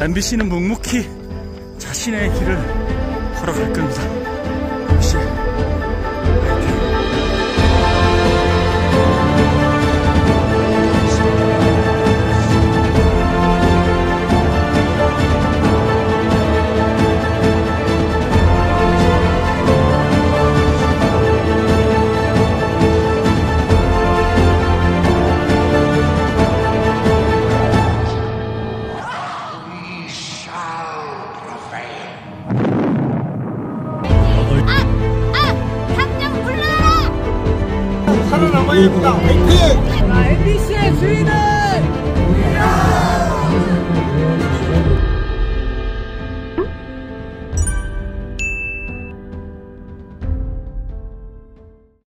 MBC는 묵묵히 자신의 길을 걸어갈 겁니다. 来，你先睡国